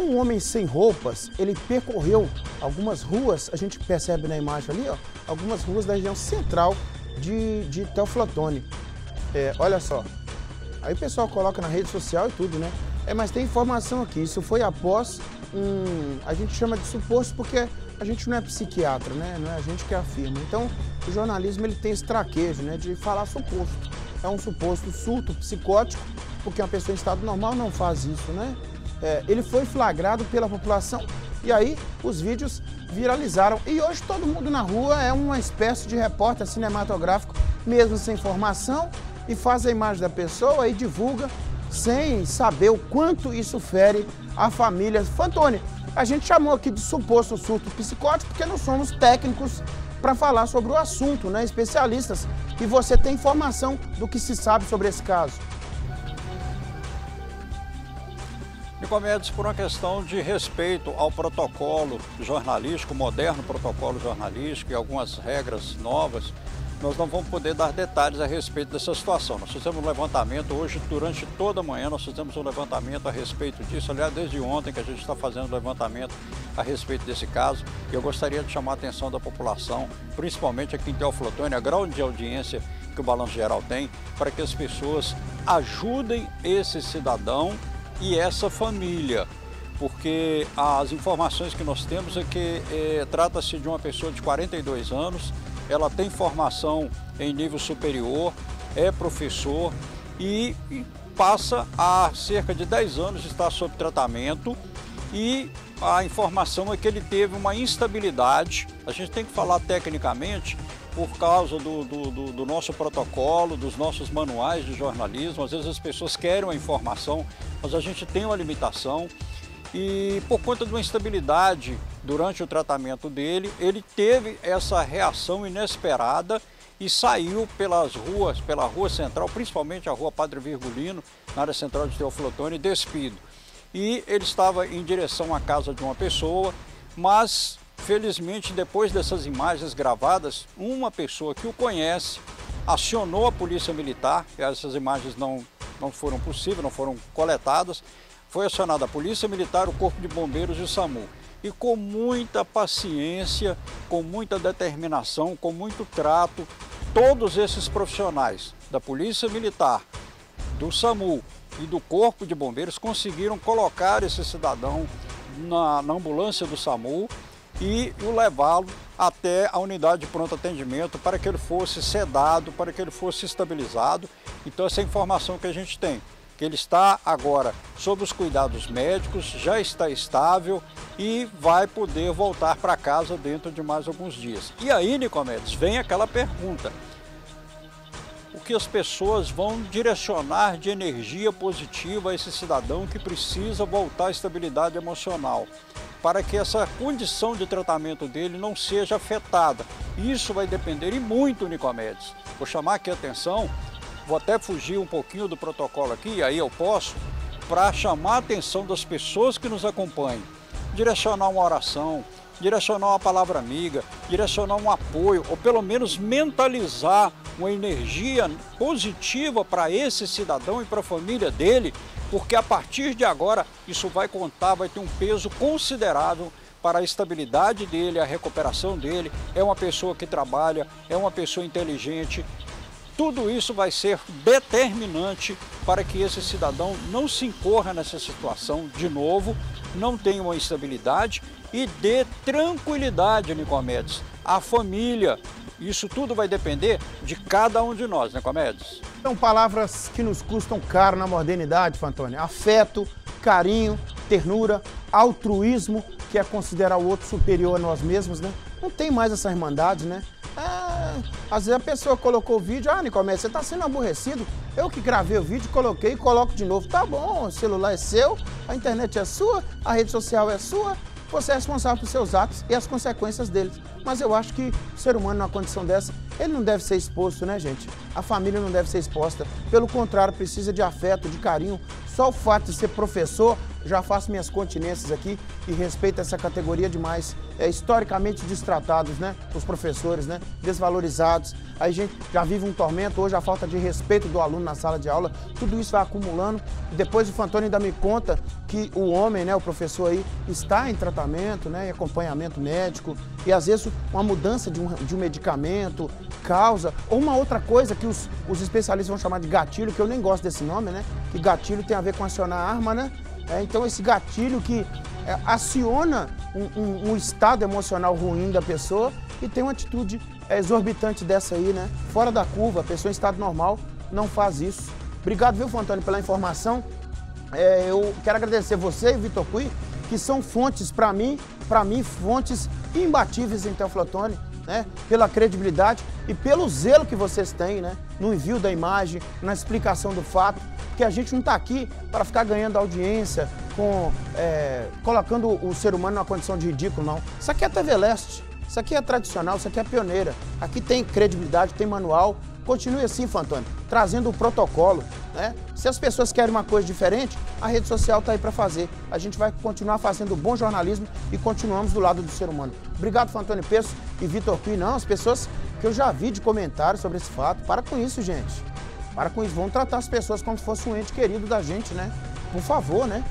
Um homem sem roupas, ele percorreu algumas ruas, a gente percebe na imagem ali, ó, algumas ruas da região central de, de Teoflotone. É, olha só, aí o pessoal coloca na rede social e tudo, né? É, mas tem informação aqui, isso foi após um, a gente chama de suposto porque a gente não é psiquiatra, né? Não é a gente que afirma. Então, o jornalismo ele tem esse traquejo, né, de falar suposto. É um suposto surto psicótico, porque uma pessoa em estado normal não faz isso, né? É, ele foi flagrado pela população e aí os vídeos viralizaram. E hoje todo mundo na rua é uma espécie de repórter cinematográfico, mesmo sem formação, e faz a imagem da pessoa e divulga sem saber o quanto isso fere a família. Fantoni, a gente chamou aqui de suposto surto psicótico porque não somos técnicos para falar sobre o assunto, né? especialistas. E você tem informação do que se sabe sobre esse caso. Nicomedes, por uma questão de respeito ao protocolo jornalístico, moderno protocolo jornalístico e algumas regras novas, nós não vamos poder dar detalhes a respeito dessa situação. Nós fizemos um levantamento hoje, durante toda a manhã, nós fizemos um levantamento a respeito disso. Aliás, desde ontem que a gente está fazendo levantamento a respeito desse caso. E eu gostaria de chamar a atenção da população, principalmente aqui em Teoflotone, a grau de audiência que o Balanço Geral tem, para que as pessoas ajudem esse cidadão e essa família porque as informações que nós temos é que é, trata-se de uma pessoa de 42 anos, ela tem formação em nível superior, é professor e, e passa há cerca de 10 anos está sob tratamento e a informação é que ele teve uma instabilidade, a gente tem que falar tecnicamente, por causa do, do, do, do, nosso protocolo, dos nossos manuais de jornalismo, às vezes as pessoas querem a informação, mas a gente tem uma limitação e por conta de uma instabilidade durante o tratamento dele, ele teve essa reação inesperada e saiu pelas ruas, pela rua central, principalmente a rua Padre Virgulino, na área central de Teoflotone, despido. E ele estava em direção à casa de uma pessoa, mas felizmente depois dessas imagens gravadas, uma pessoa que o conhece acionou a polícia militar, essas imagens não, não foram possíveis, não foram coletadas, foi acionada a polícia militar, o corpo de bombeiros e o SAMU. E com muita paciência, com muita determinação, com muito trato, todos esses profissionais da Polícia Militar, do SAMU e do Corpo de Bombeiros conseguiram colocar esse cidadão na, na ambulância do SAMU e o levá-lo até a unidade de pronto atendimento para que ele fosse sedado, para que ele fosse estabilizado. Então essa é a informação que a gente tem que ele está agora sob os cuidados médicos, já está estável e vai poder voltar para casa dentro de mais alguns dias. E aí, Nicomedes, vem aquela pergunta. O que as pessoas vão direcionar de energia positiva a esse cidadão que precisa voltar à estabilidade emocional, para que essa condição de tratamento dele não seja afetada. Isso vai depender e muito, Nicomedes. Vou chamar aqui a atenção Vou até fugir um pouquinho do protocolo aqui, aí eu posso, para chamar a atenção das pessoas que nos acompanham. Direcionar uma oração, direcionar uma palavra amiga, direcionar um apoio, ou pelo menos mentalizar uma energia positiva para esse cidadão e para a família dele, porque a partir de agora isso vai contar, vai ter um peso considerável para a estabilidade dele, a recuperação dele. É uma pessoa que trabalha, é uma pessoa inteligente, tudo isso vai ser determinante para que esse cidadão não se incorra nessa situação de novo, não tenha uma instabilidade e dê tranquilidade, Nicomedes, à família. Isso tudo vai depender de cada um de nós, Nicomedes. São palavras que nos custam caro na modernidade, Fantoni. Afeto, carinho, ternura, altruísmo, que é considerar o outro superior a nós mesmos, né? Não tem mais essa irmandade, né? É, às vezes a pessoa colocou o vídeo, ah, Nicomé, você está sendo aborrecido. Eu que gravei o vídeo, coloquei e coloco de novo. Tá bom, o celular é seu, a internet é sua, a rede social é sua, você é responsável por seus atos e as consequências deles. Mas eu acho que o ser humano, numa condição dessa, ele não deve ser exposto, né, gente? A família não deve ser exposta. Pelo contrário, precisa de afeto, de carinho. Só o fato de ser professor já faço minhas continências aqui e respeito essa categoria demais. É, historicamente destratados, né? Os professores, né? Desvalorizados. Aí a gente já vive um tormento, hoje a falta de respeito do aluno na sala de aula. Tudo isso vai acumulando. E depois o Fantoni ainda me conta que o homem, né, o professor aí, está em tratamento, né, em acompanhamento médico, e às vezes uma mudança de um, de um medicamento causa, ou uma outra coisa que os, os especialistas vão chamar de gatilho, que eu nem gosto desse nome, né, que gatilho tem a ver com acionar arma, né, é, então esse gatilho que é, aciona um, um, um, estado emocional ruim da pessoa e tem uma atitude é, exorbitante dessa aí, né, fora da curva, a pessoa em estado normal não faz isso. Obrigado, viu, Fontane, pela informação. É, eu quero agradecer você e Vitor Cui, que são fontes para mim, para mim, fontes imbatíveis em Teoflotone, né? Pela credibilidade e pelo zelo que vocês têm, né? No envio da imagem, na explicação do fato, porque a gente não está aqui para ficar ganhando audiência, com, é, colocando o ser humano numa condição de ridículo, não. Isso aqui é TV Leste, isso aqui é tradicional, isso aqui é pioneira. Aqui tem credibilidade, tem manual, Continue assim, Fantônio, trazendo o protocolo. Né? Se as pessoas querem uma coisa diferente, a rede social está aí para fazer. A gente vai continuar fazendo bom jornalismo e continuamos do lado do ser humano. Obrigado, Fantônio Peço e Vitor Pi. Não, as pessoas que eu já vi de comentários sobre esse fato, para com isso, gente. Para com isso, vamos tratar as pessoas como se fosse um ente querido da gente, né? Por favor, né?